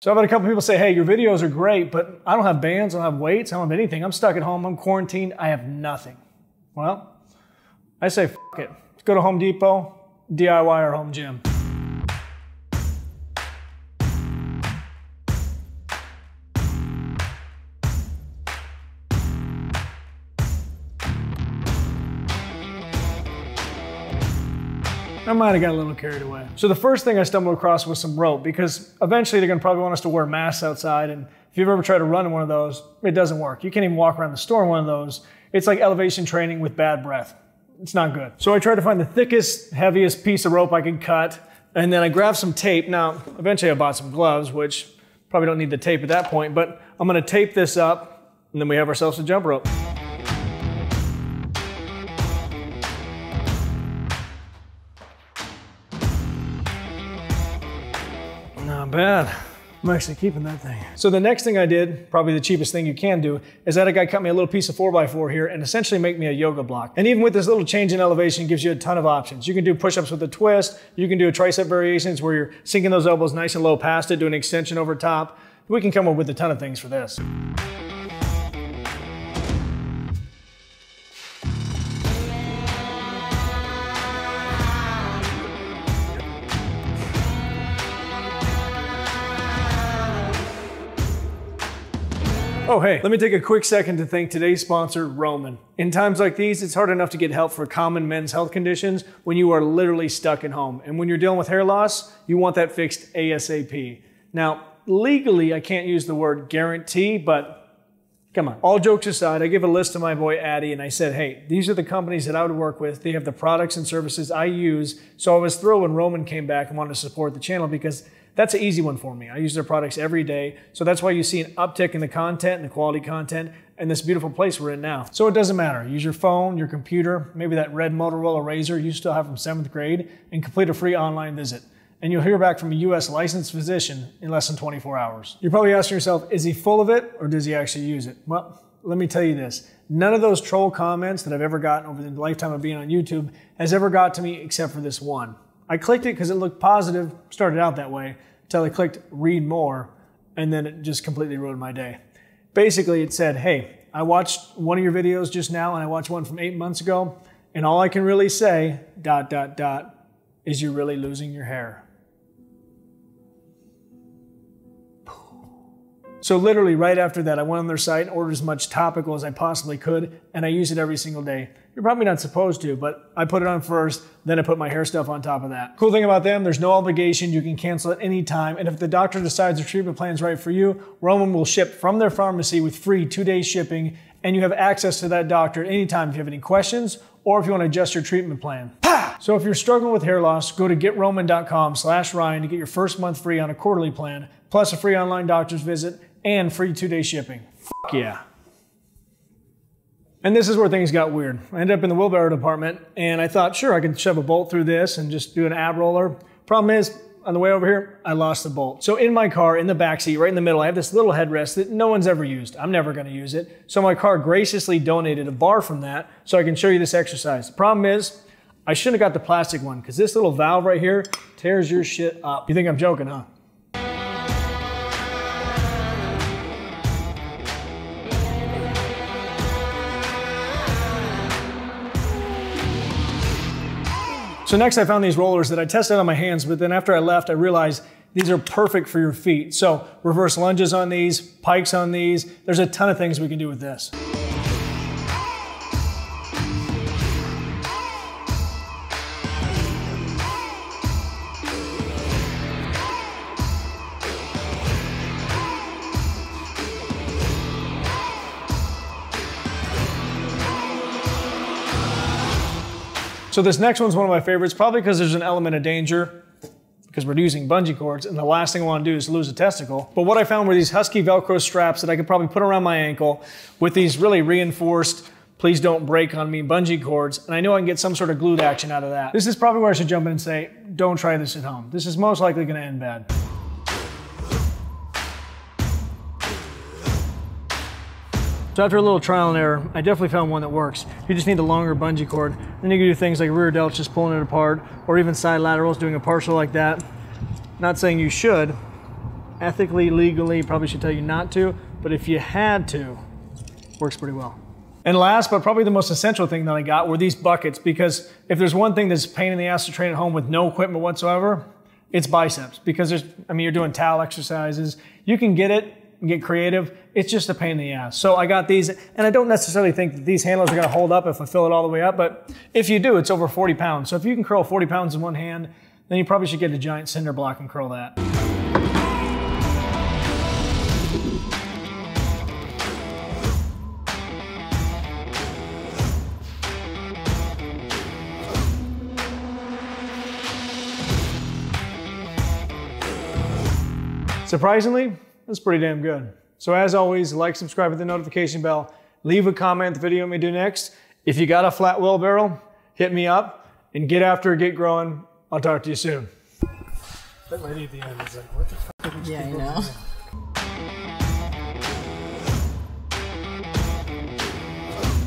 So I've had a couple people say, hey, your videos are great, but I don't have bands, I don't have weights, I don't have anything. I'm stuck at home, I'm quarantined, I have nothing. Well, I say, f it. Let's go to Home Depot, DIY our home gym. I might have got a little carried away. So the first thing I stumbled across was some rope because eventually they're gonna probably want us to wear masks outside. And if you've ever tried to run in one of those, it doesn't work. You can't even walk around the store in one of those. It's like elevation training with bad breath. It's not good. So I tried to find the thickest, heaviest piece of rope I could cut. And then I grabbed some tape. Now, eventually I bought some gloves, which probably don't need the tape at that point, but I'm gonna tape this up and then we have ourselves a jump rope. Not bad. I'm actually keeping that thing. So the next thing I did, probably the cheapest thing you can do, is that a guy cut me a little piece of 4x4 here and essentially make me a yoga block. And even with this little change in elevation, gives you a ton of options. You can do push-ups with a twist. You can do a tricep variations where you're sinking those elbows nice and low past it, do an extension over top. We can come up with a ton of things for this. Oh, hey, let me take a quick second to thank today's sponsor, Roman. In times like these, it's hard enough to get help for common men's health conditions when you are literally stuck at home. And when you're dealing with hair loss, you want that fixed ASAP. Now, legally, I can't use the word guarantee, but come on. All jokes aside, I give a list to my boy Addy and I said, hey, these are the companies that I would work with. They have the products and services I use. So I was thrilled when Roman came back and wanted to support the channel because that's an easy one for me. I use their products every day. So that's why you see an uptick in the content and the quality content and this beautiful place we're in now. So it doesn't matter. Use your phone, your computer, maybe that red Motorola Razr you still have from seventh grade and complete a free online visit. And you'll hear back from a US licensed physician in less than 24 hours. You're probably asking yourself, is he full of it or does he actually use it? Well, let me tell you this. None of those troll comments that I've ever gotten over the lifetime of being on YouTube has ever got to me except for this one. I clicked it because it looked positive, started out that way, until I clicked read more, and then it just completely ruined my day. Basically, it said, hey, I watched one of your videos just now, and I watched one from eight months ago, and all I can really say, dot, dot, dot, is you're really losing your hair. So literally right after that, I went on their site and ordered as much topical as I possibly could, and I use it every single day. You're probably not supposed to, but I put it on first, then I put my hair stuff on top of that. Cool thing about them, there's no obligation. You can cancel at any time. And if the doctor decides the treatment plan is right for you, Roman will ship from their pharmacy with free two-day shipping, and you have access to that doctor at any time if you have any questions or if you want to adjust your treatment plan. So if you're struggling with hair loss, go to getroman.com slash Ryan to get your first month free on a quarterly plan, plus a free online doctor's visit and free two-day shipping. Fuck yeah. And this is where things got weird. I ended up in the wheelbarrow department and I thought, sure, I can shove a bolt through this and just do an ab roller. Problem is, on the way over here, I lost the bolt. So in my car, in the back seat, right in the middle, I have this little headrest that no one's ever used. I'm never gonna use it. So my car graciously donated a bar from that so I can show you this exercise. The problem is, I shouldn't have got the plastic one because this little valve right here tears your shit up. You think I'm joking, huh? So next I found these rollers that I tested on my hands, but then after I left, I realized these are perfect for your feet. So reverse lunges on these, pikes on these. There's a ton of things we can do with this. So this next one's one of my favorites, probably because there's an element of danger because we're using bungee cords and the last thing I want to do is lose a testicle. But what I found were these Husky Velcro straps that I could probably put around my ankle with these really reinforced please don't break on me bungee cords. And I know I can get some sort of glute action out of that. This is probably where I should jump in and say, don't try this at home. This is most likely gonna end bad. So after a little trial and error, I definitely found one that works. You just need a longer bungee cord. Then you can do things like rear delts, just pulling it apart, or even side laterals, doing a partial like that. Not saying you should, ethically, legally, probably should tell you not to, but if you had to, works pretty well. And last, but probably the most essential thing that I got were these buckets because if there's one thing that's pain in the ass to train at home with no equipment whatsoever, it's biceps because there's, I mean, you're doing towel exercises. You can get it and get creative. It's just a pain in the ass. So I got these, and I don't necessarily think that these handlers are going to hold up if I fill it all the way up, but if you do, it's over 40 pounds. So if you can curl 40 pounds in one hand, then you probably should get a giant cinder block and curl that. Surprisingly, that's pretty damn good. So as always, like, subscribe, hit the notification bell, leave a comment the video may do next. If you got a flat wheelbarrow, hit me up and get after it, get growing. I'll talk to you soon. That lady at the end is like, what the fuck? Yeah, I know.